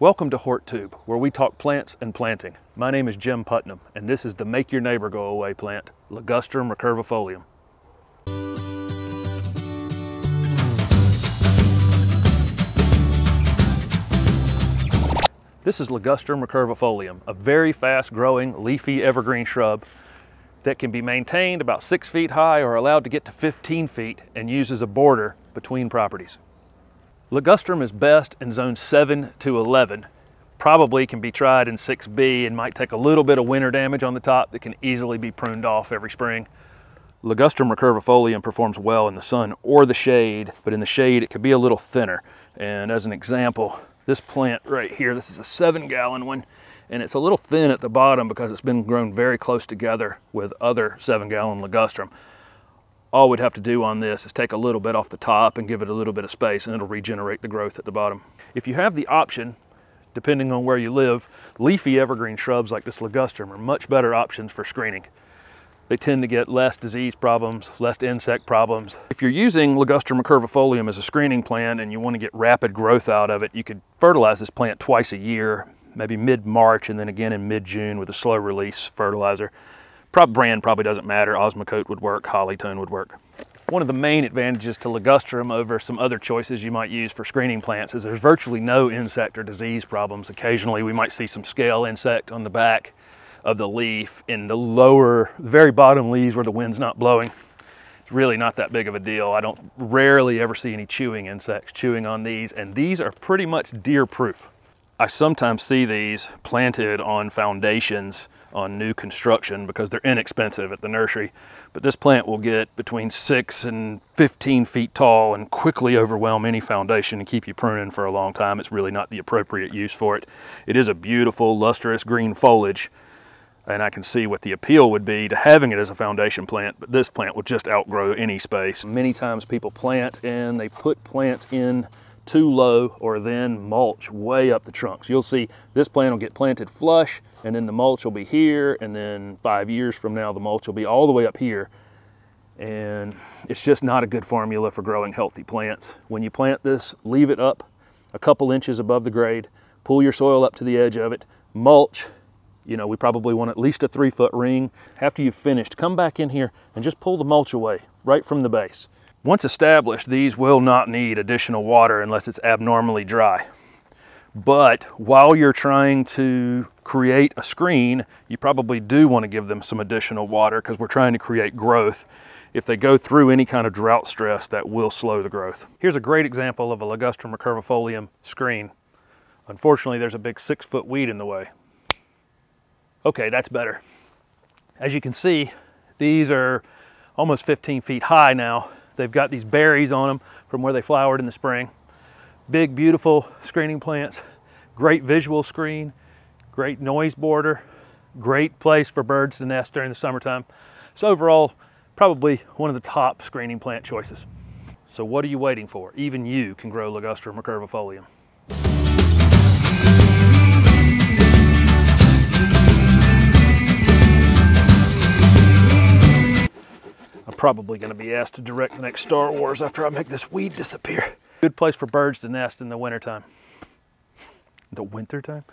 Welcome to HortTube, where we talk plants and planting. My name is Jim Putnam, and this is the Make Your Neighbor Go Away plant, Ligustrum recurvifolium. This is Ligustrum recurvifolium, a very fast growing leafy evergreen shrub that can be maintained about six feet high or allowed to get to 15 feet and uses a border between properties. Ligustrum is best in zone 7 to 11. Probably can be tried in 6B and might take a little bit of winter damage on the top that can easily be pruned off every spring. Ligustrum recurvifolium performs well in the sun or the shade, but in the shade it could be a little thinner. And as an example, this plant right here, this is a seven gallon one, and it's a little thin at the bottom because it's been grown very close together with other seven gallon ligustrum all we'd have to do on this is take a little bit off the top and give it a little bit of space and it'll regenerate the growth at the bottom. If you have the option, depending on where you live, leafy evergreen shrubs like this ligustrum are much better options for screening. They tend to get less disease problems, less insect problems. If you're using Ligustrum recurvifolium as a screening plant and you want to get rapid growth out of it, you could fertilize this plant twice a year, maybe mid-March and then again in mid-June with a slow release fertilizer. Prop brand probably doesn't matter. Osmocote would work, Hollytone would work. One of the main advantages to ligustrum over some other choices you might use for screening plants is there's virtually no insect or disease problems. Occasionally we might see some scale insect on the back of the leaf in the lower, very bottom leaves where the wind's not blowing. It's really not that big of a deal. I don't rarely ever see any chewing insects chewing on these and these are pretty much deer proof. I sometimes see these planted on foundations on new construction because they're inexpensive at the nursery. But this plant will get between six and 15 feet tall and quickly overwhelm any foundation and keep you pruning for a long time. It's really not the appropriate use for it. It is a beautiful lustrous green foliage and I can see what the appeal would be to having it as a foundation plant, but this plant will just outgrow any space. Many times people plant and they put plants in too low or then mulch way up the trunks. You'll see this plant will get planted flush and then the mulch will be here and then five years from now the mulch will be all the way up here and it's just not a good formula for growing healthy plants. When you plant this, leave it up a couple inches above the grade, pull your soil up to the edge of it, mulch, you know, we probably want at least a three foot ring. After you've finished, come back in here and just pull the mulch away right from the base. Once established, these will not need additional water unless it's abnormally dry. But while you're trying to create a screen, you probably do want to give them some additional water because we're trying to create growth. If they go through any kind of drought stress, that will slow the growth. Here's a great example of a Ligustrum recurvifolium screen. Unfortunately, there's a big six foot weed in the way. Okay, that's better. As you can see, these are almost 15 feet high now. They've got these berries on them from where they flowered in the spring big, beautiful screening plants, great visual screen, great noise border, great place for birds to nest during the summertime. So overall, probably one of the top screening plant choices. So what are you waiting for? Even you can grow Ligustrum recurvifolium. Probably going to be asked to direct the next Star Wars after I make this weed disappear. Good place for birds to nest in the wintertime. The wintertime?